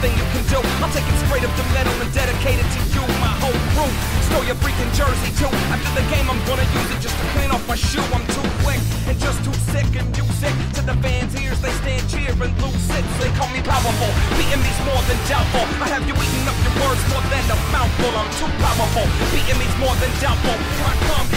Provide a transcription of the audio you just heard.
Thing you can do. I'm taking Straight up the metal and dedicate it to you, my whole crew. Store your freaking jersey too. After the game, I'm gonna use it just to clean off my shoe. I'm too quick and just too sick and music to the fans' ears. They stand cheering, lose it. They call me powerful. Beating me's more than doubtful. I have you eating up your words more than a mouthful. I'm too powerful. Beating me's more than doubtful. Here I.